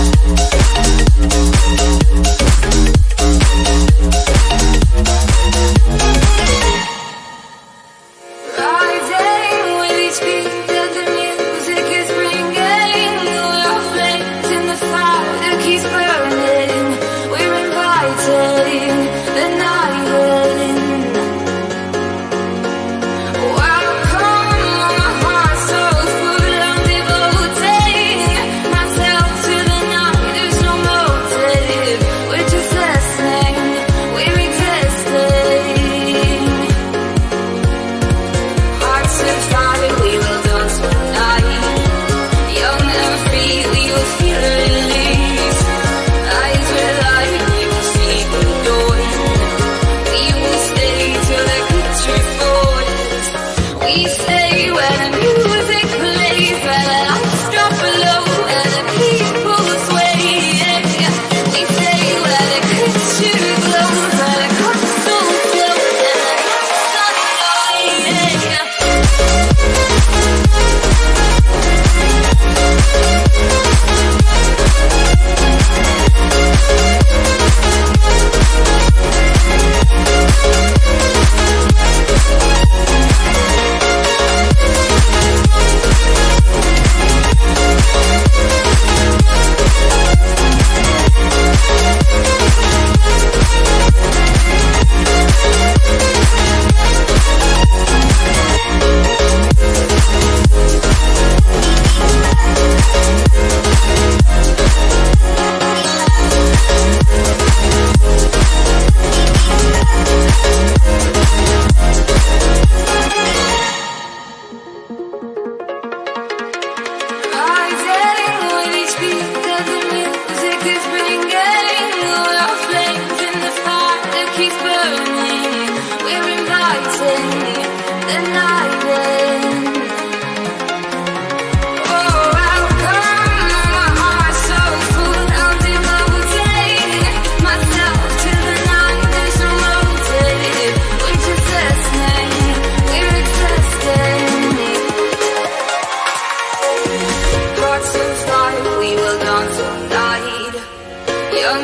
Rising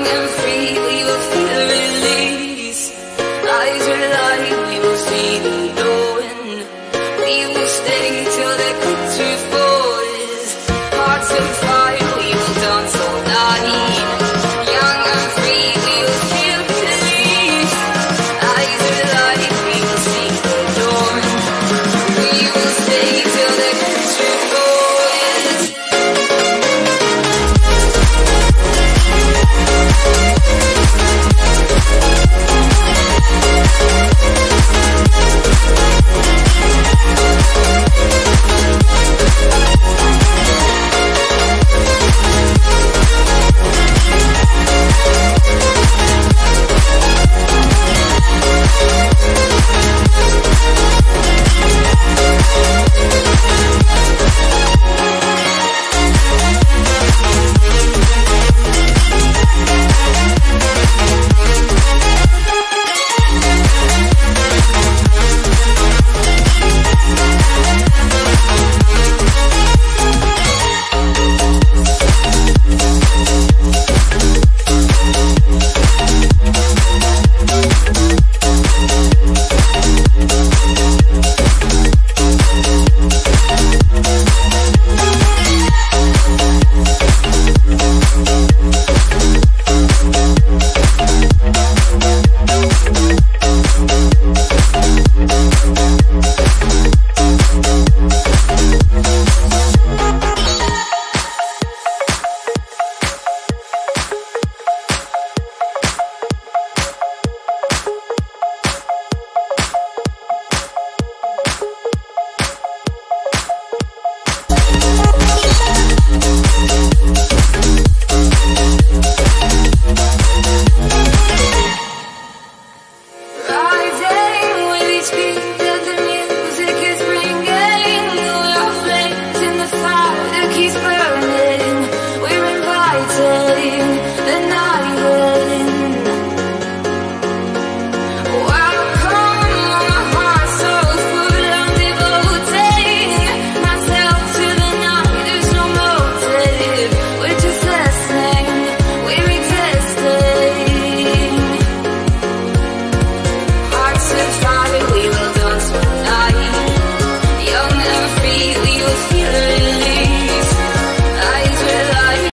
and free.